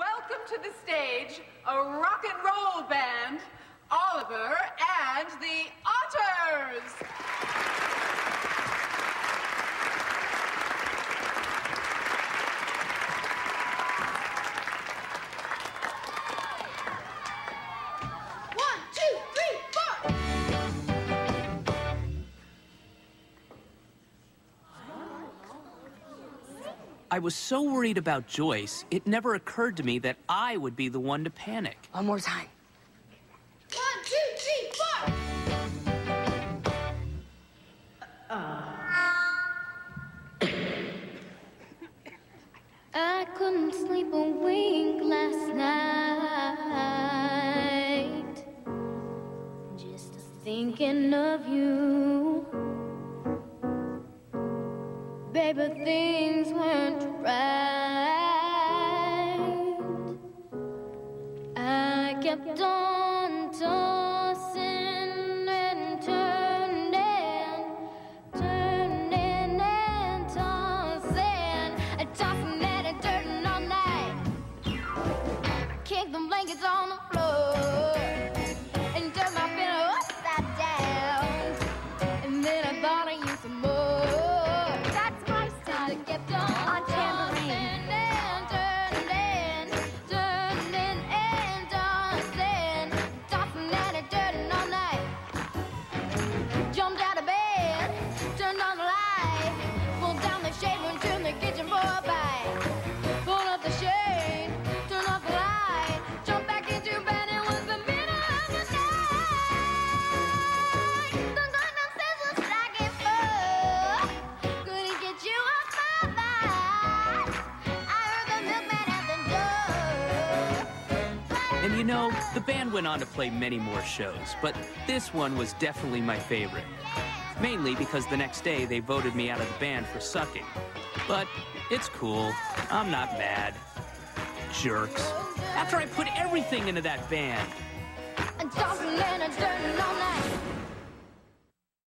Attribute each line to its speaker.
Speaker 1: welcome to the stage a rock and roll band,
Speaker 2: I was so worried about Joyce, it never occurred to me that I would be the one to panic.
Speaker 3: One more time. One, two, three, four. Uh.
Speaker 4: I couldn't sleep a wink last night. Just thinking of you. Baby, things weren't kept on tossing and turning, turning and tossing, tossing and turning all night. Kick the blankets on the floor And you
Speaker 2: know, the band went on to play many more shows, but this one was definitely my favorite. Mainly because the next day they voted me out of the band for sucking. But it's cool. I'm not mad. Jerks. After I put everything into that band.